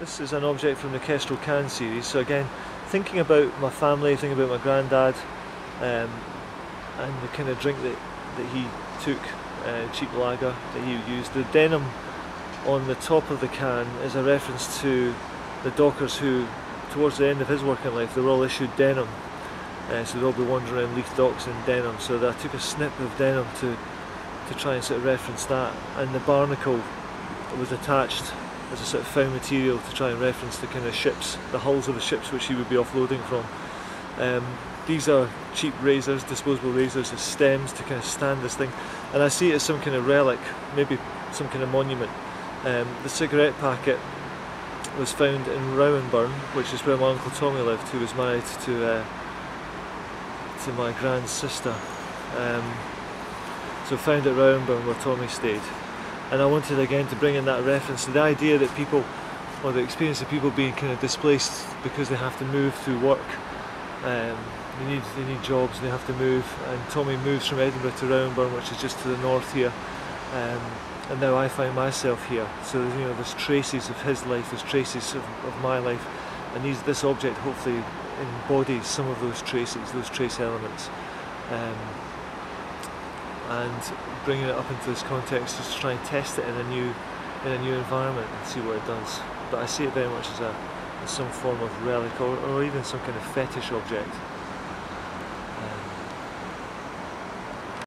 This is an object from the Kestrel Can series. So again, thinking about my family, thinking about my granddad, um, and the kind of drink that, that he took, uh, cheap lager that he used. The denim on the top of the can is a reference to the dockers who, towards the end of his working life, they were all issued denim. Uh, so they'd all be wandering around Leith docks in denim. So I took a snip of denim to to try and sort of reference that. And the barnacle was attached as a sort of found material to try and reference the kind of ships, the hulls of the ships which he would be offloading from. Um, these are cheap razors, disposable razors as stems to kind of stand this thing. And I see it as some kind of relic, maybe some kind of monument. Um, the cigarette packet was found in Rowanburn, which is where my uncle Tommy lived, who was married to uh, to my grand sister. Um, so found at Rowanburn where Tommy stayed. And I wanted again to bring in that reference to the idea that people, or the experience of people being kind of displaced because they have to move through work. Um, they need they need jobs they have to move. And Tommy moves from Edinburgh to Rowanburn, which is just to the north here. Um, and now I find myself here. So you know, there's traces of his life, there's traces of, of my life, and these, this object hopefully embodies some of those traces, those trace elements. Um, and bringing it up into this context just to try and test it in a new in a new environment and see what it does. But I see it very much as a as some form of relic or, or even some kind of fetish object.